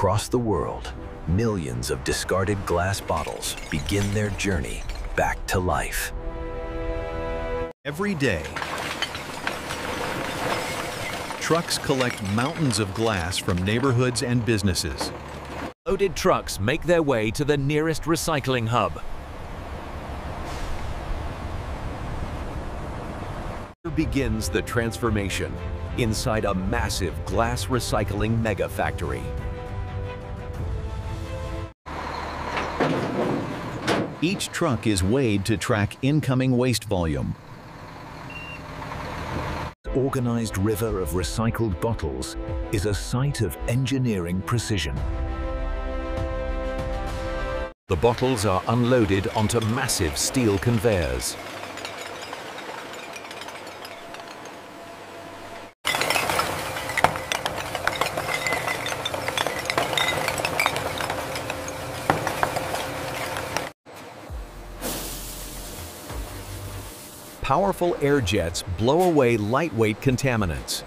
Across the world, millions of discarded glass bottles begin their journey back to life. Every day, trucks collect mountains of glass from neighborhoods and businesses. Loaded trucks make their way to the nearest recycling hub. Here begins the transformation inside a massive glass recycling mega factory. Each truck is weighed to track incoming waste volume. Organized river of recycled bottles is a site of engineering precision. The bottles are unloaded onto massive steel conveyors. Powerful air jets blow away lightweight contaminants.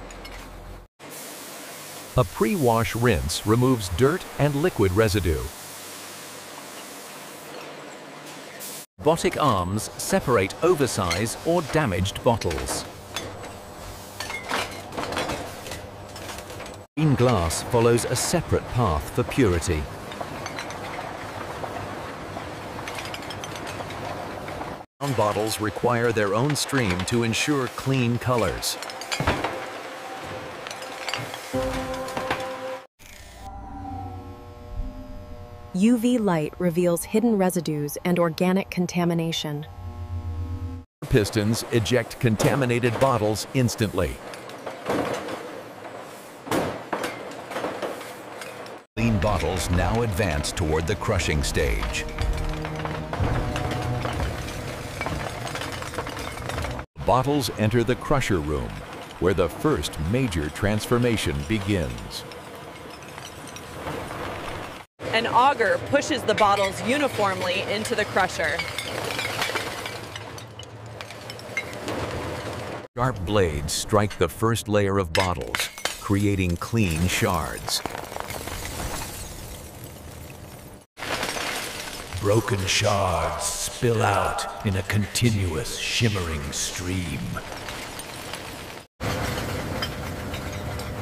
A pre-wash rinse removes dirt and liquid residue. Robotic arms separate oversized or damaged bottles. Green glass follows a separate path for purity. Brown bottles require their own stream to ensure clean colors. UV light reveals hidden residues and organic contamination. Pistons eject contaminated bottles instantly. Clean bottles now advance toward the crushing stage. Bottles enter the crusher room, where the first major transformation begins. An auger pushes the bottles uniformly into the crusher. Sharp blades strike the first layer of bottles, creating clean shards. Broken shards spill out in a continuous shimmering stream.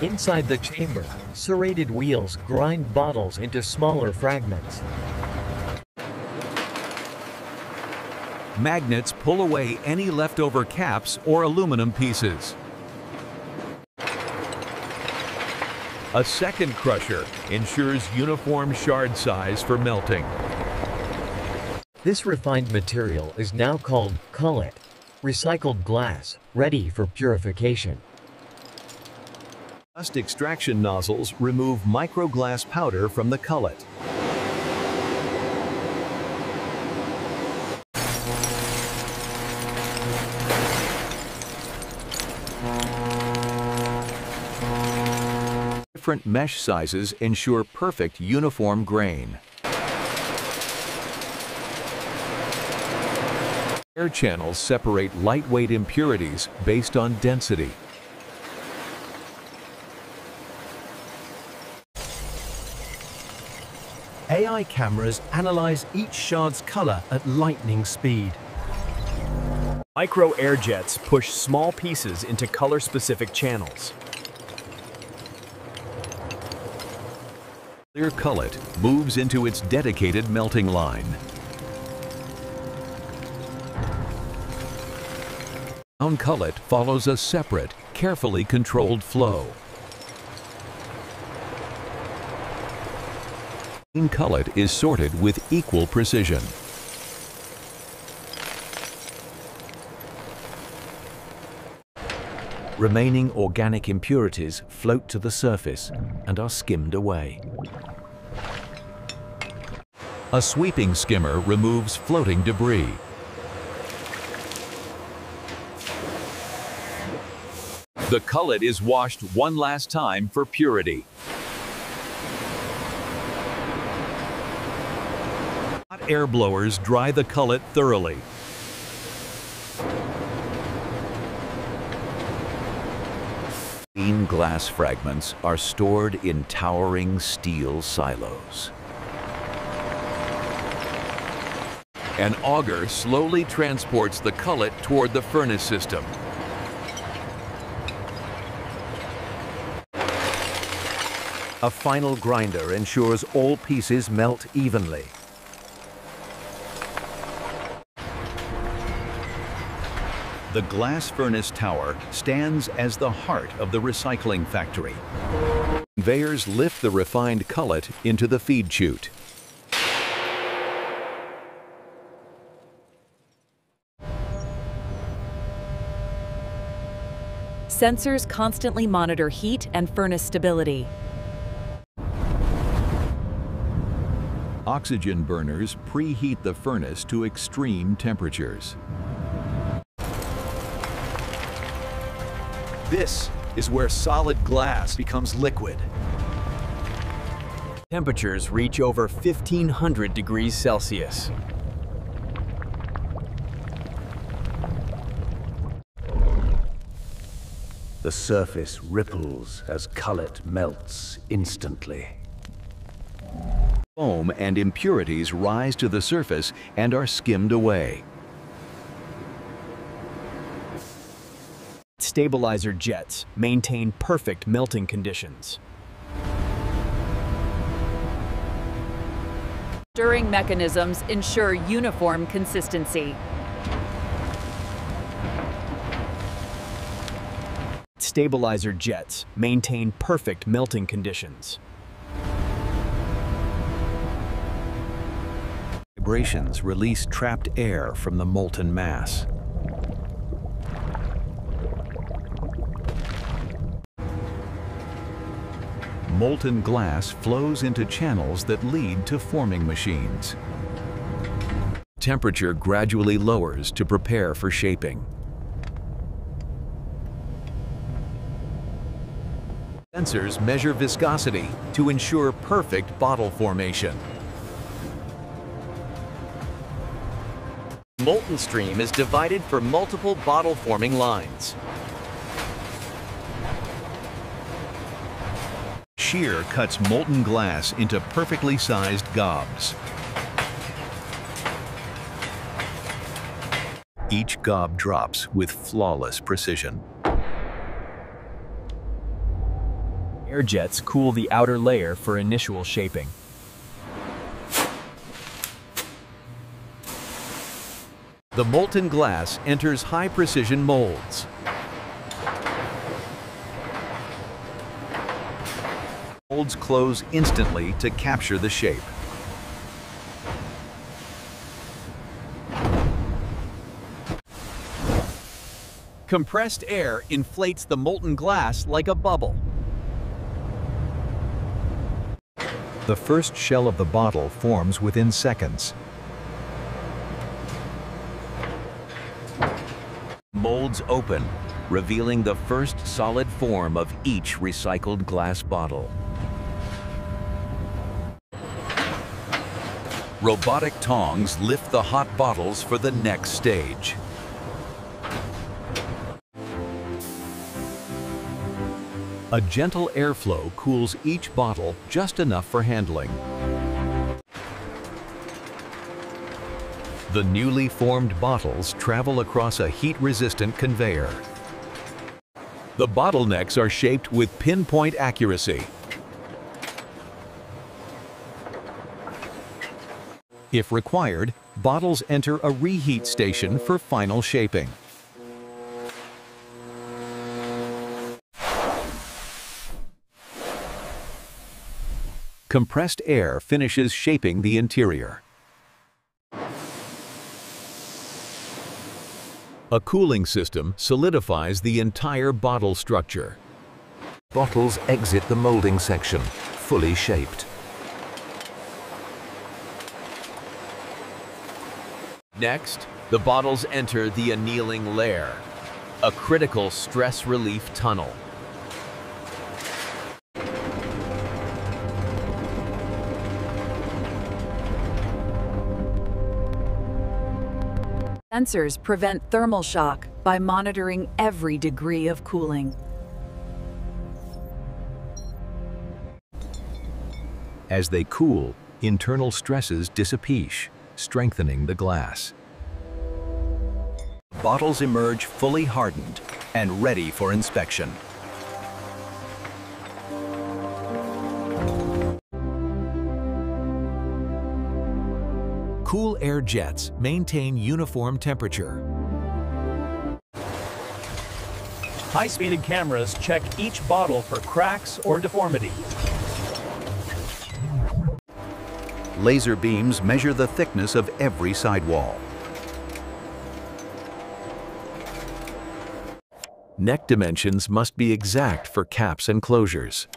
Inside the chamber, serrated wheels grind bottles into smaller fragments. Magnets pull away any leftover caps or aluminum pieces. A second crusher ensures uniform shard size for melting. This refined material is now called cullet, recycled glass, ready for purification. Dust extraction nozzles remove microglass powder from the cullet. Different mesh sizes ensure perfect uniform grain. Air channels separate lightweight impurities based on density. AI cameras analyze each shard's color at lightning speed. Micro air jets push small pieces into color-specific channels. Clear cullet moves into its dedicated melting line. Brown cullet follows a separate, carefully controlled flow. Green cullet is sorted with equal precision. Remaining organic impurities float to the surface and are skimmed away. A sweeping skimmer removes floating debris. The cullet is washed one last time for purity. Hot air blowers dry the cullet thoroughly. Clean glass fragments are stored in towering steel silos. An auger slowly transports the cullet toward the furnace system. A final grinder ensures all pieces melt evenly. The glass furnace tower stands as the heart of the recycling factory. Conveyors lift the refined cullet into the feed chute. Sensors constantly monitor heat and furnace stability. Oxygen burners preheat the furnace to extreme temperatures. This is where solid glass becomes liquid. Temperatures reach over 1500 degrees Celsius. The surface ripples as cullet melts instantly. Foam and impurities rise to the surface and are skimmed away. Stabilizer jets maintain perfect melting conditions. Stirring mechanisms ensure uniform consistency. Stabilizer jets maintain perfect melting conditions. Vibrations release trapped air from the molten mass. Molten glass flows into channels that lead to forming machines. Temperature gradually lowers to prepare for shaping. Sensors measure viscosity to ensure perfect bottle formation. Molten stream is divided for multiple bottle forming lines. Shear cuts molten glass into perfectly sized gobs. Each gob drops with flawless precision. Air jets cool the outer layer for initial shaping. The molten glass enters high-precision molds. Molds close instantly to capture the shape. Compressed air inflates the molten glass like a bubble. The first shell of the bottle forms within seconds. Molds open, revealing the first solid form of each recycled glass bottle. Robotic tongs lift the hot bottles for the next stage. A gentle airflow cools each bottle just enough for handling. The newly formed bottles travel across a heat-resistant conveyor. The bottlenecks are shaped with pinpoint accuracy. If required, bottles enter a reheat station for final shaping. Compressed air finishes shaping the interior. A cooling system solidifies the entire bottle structure. Bottles exit the molding section, fully shaped. Next, the bottles enter the annealing layer, a critical stress relief tunnel. sensors prevent thermal shock by monitoring every degree of cooling. As they cool, internal stresses dissipate, strengthening the glass. Bottles emerge fully hardened and ready for inspection. Cool air jets maintain uniform temperature. High-speed cameras check each bottle for cracks or deformity. Laser beams measure the thickness of every sidewall. Neck dimensions must be exact for caps and closures.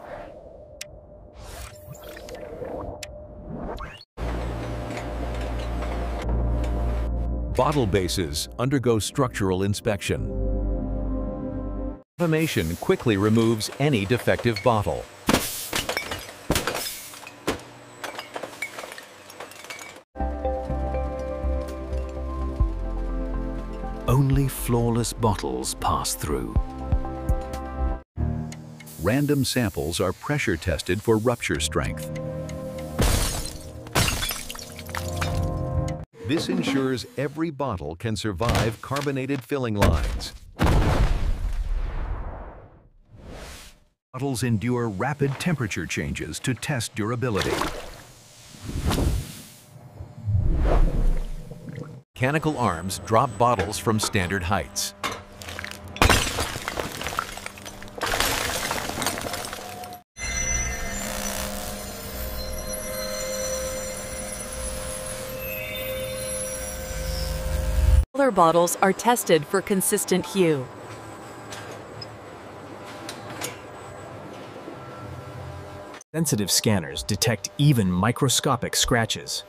Bottle bases undergo structural inspection. Automation quickly removes any defective bottle. Only flawless bottles pass through. Random samples are pressure tested for rupture strength. This ensures every bottle can survive carbonated filling lines. Bottles endure rapid temperature changes to test durability. Mechanical arms drop bottles from standard heights. Color bottles are tested for consistent hue. Sensitive scanners detect even microscopic scratches.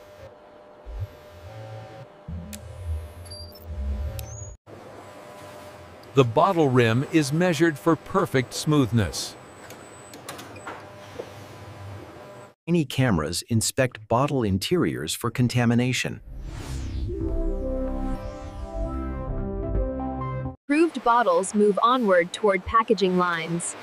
The bottle rim is measured for perfect smoothness. Any cameras inspect bottle interiors for contamination. Approved bottles move onward toward packaging lines.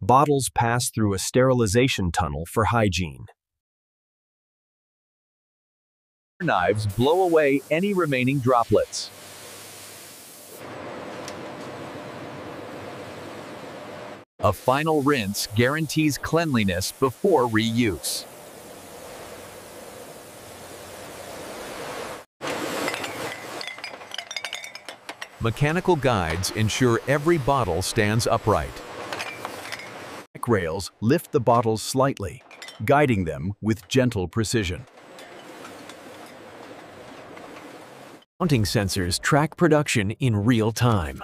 Bottles pass through a sterilization tunnel for hygiene. Knives blow away any remaining droplets. A final rinse guarantees cleanliness before reuse. Mechanical guides ensure every bottle stands upright. Neck rails lift the bottles slightly, guiding them with gentle precision. Mounting sensors track production in real time.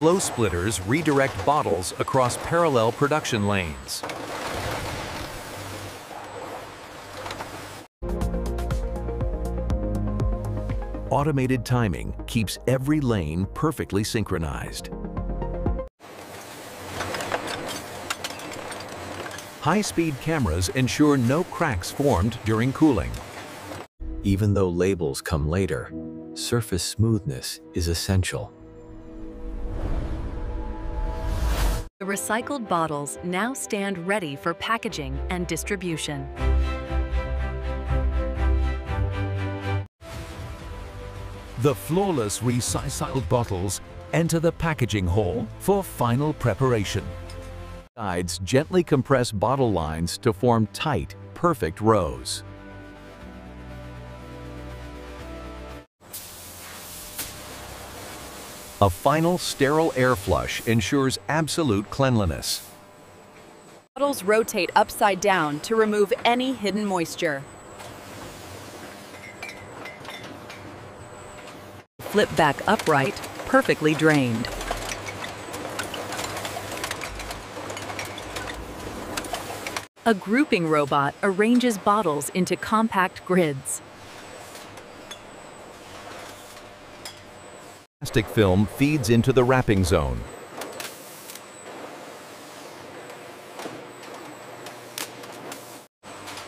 Flow splitters redirect bottles across parallel production lanes. Automated timing keeps every lane perfectly synchronized. High-speed cameras ensure no cracks formed during cooling. Even though labels come later, surface smoothness is essential. The recycled bottles now stand ready for packaging and distribution. The flawless recycled bottles enter the packaging hall for final preparation. Guides gently compress bottle lines to form tight, perfect rows. A final sterile air flush ensures absolute cleanliness. Bottles rotate upside down to remove any hidden moisture. Flip back upright, perfectly drained. A grouping robot arranges bottles into compact grids. Plastic film feeds into the wrapping zone.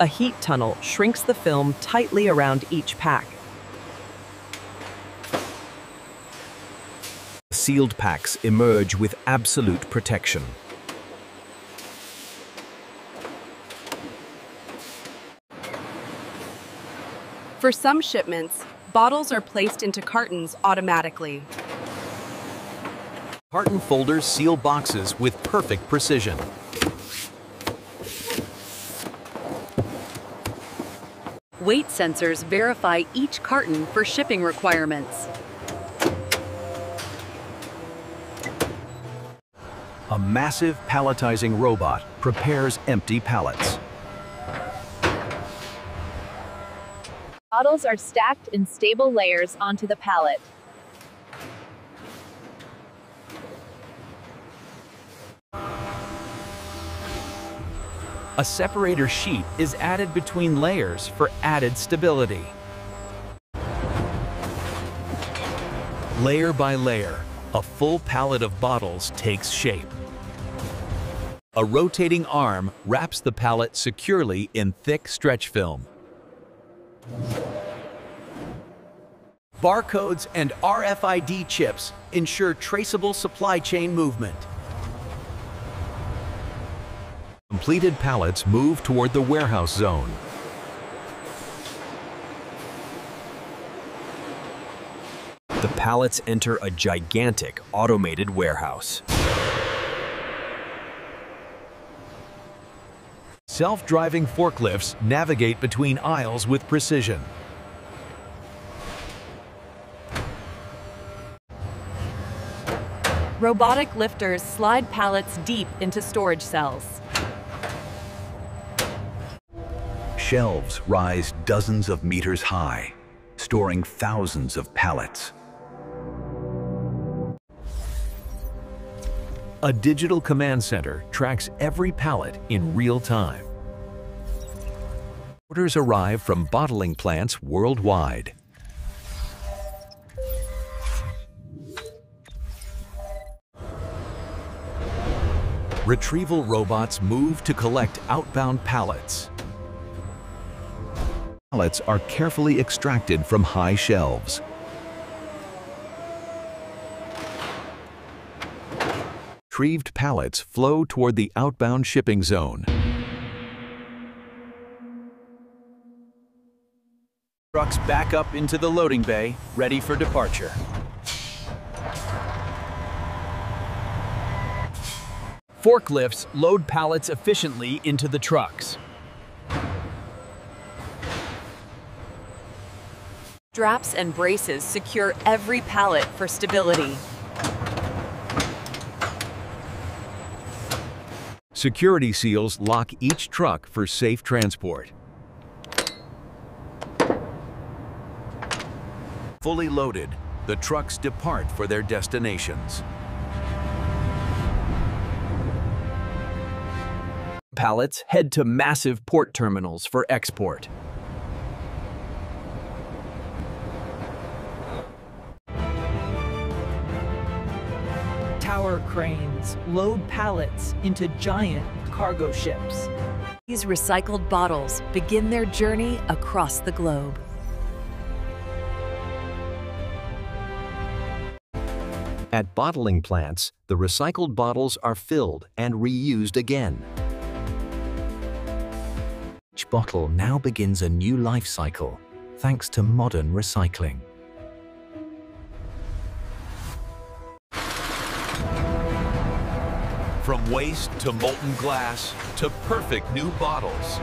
A heat tunnel shrinks the film tightly around each pack. Sealed packs emerge with absolute protection. For some shipments, bottles are placed into cartons automatically. Carton folders seal boxes with perfect precision. Weight sensors verify each carton for shipping requirements. Massive palletizing robot prepares empty pallets. Bottles are stacked in stable layers onto the pallet. A separator sheet is added between layers for added stability. Layer by layer, a full pallet of bottles takes shape. A rotating arm wraps the pallet securely in thick stretch film. Barcodes and RFID chips ensure traceable supply chain movement. Completed pallets move toward the warehouse zone. The pallets enter a gigantic automated warehouse. Self-driving forklifts navigate between aisles with precision. Robotic lifters slide pallets deep into storage cells. Shelves rise dozens of meters high, storing thousands of pallets. A digital command center tracks every pallet in real time. Orders arrive from bottling plants worldwide. Retrieval robots move to collect outbound pallets. Pallets are carefully extracted from high shelves. Retrieved pallets flow toward the outbound shipping zone. Trucks back up into the loading bay, ready for departure. Forklifts load pallets efficiently into the trucks. Straps and braces secure every pallet for stability. Security seals lock each truck for safe transport. Fully loaded, the trucks depart for their destinations. Pallets head to massive port terminals for export. Tower cranes load pallets into giant cargo ships. These recycled bottles begin their journey across the globe. At bottling plants, the recycled bottles are filled and reused again. Each bottle now begins a new life cycle, thanks to modern recycling. From waste to molten glass to perfect new bottles.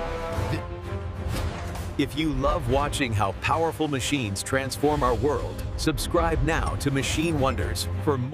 If you love watching how powerful machines transform our world, subscribe now to Machine Wonders for more.